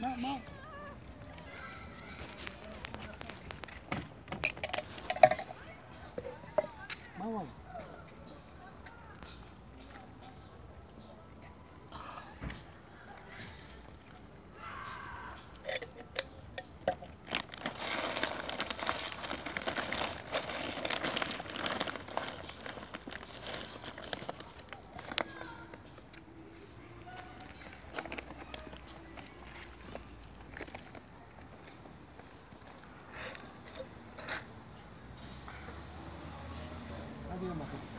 ねママ何 が負けた